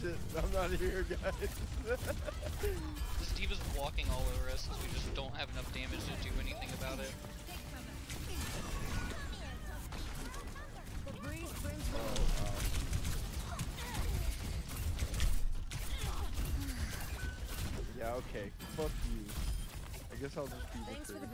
shit. I'm not here, guys. Steve is walking all over us because we just don't have enough damage to do anything about it. Yeah, okay. Fuck you. I guess I'll just be Thanks for the